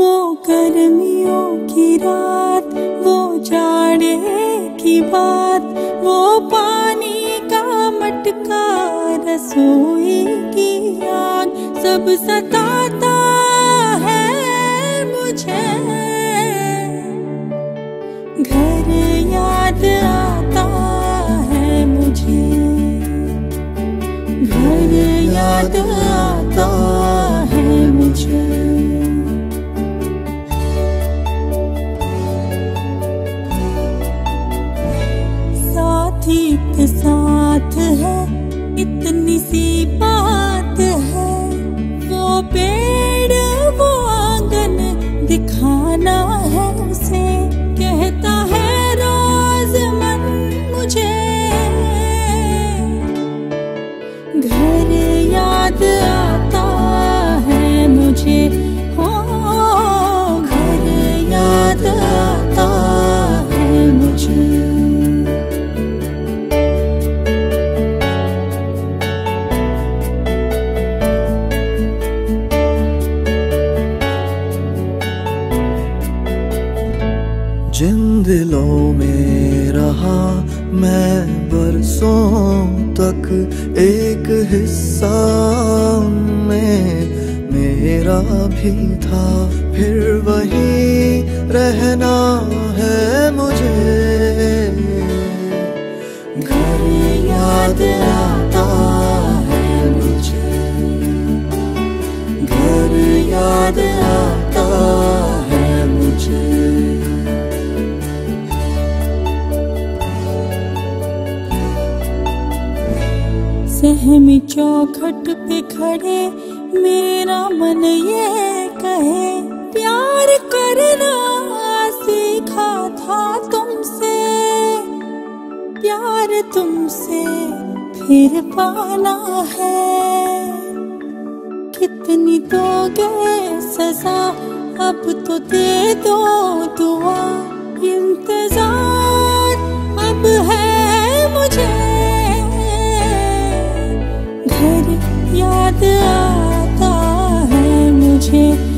गर्मियों की रात, वो जाड़े की बात, वो पानी का मटका, रसोई की आग, सब सताता इतनी सी बात है। वो पेड़, वो आँगन दिखाना है उसे। कहता है, रोज मन मुझे। घर याद आता है मुझे। जिन दिलों में रहा मैं बरसों तक एक हिस्सा में, मेरा भी था, फिर वही रहना। सहमी चौखट पे खड़े, मेरा मन ये कहे, प्यार करना सीखा था तुमसे, प्यार तुमसे फिर पाना है। कितनी दोगे सजा, अब तो दे दो 谢。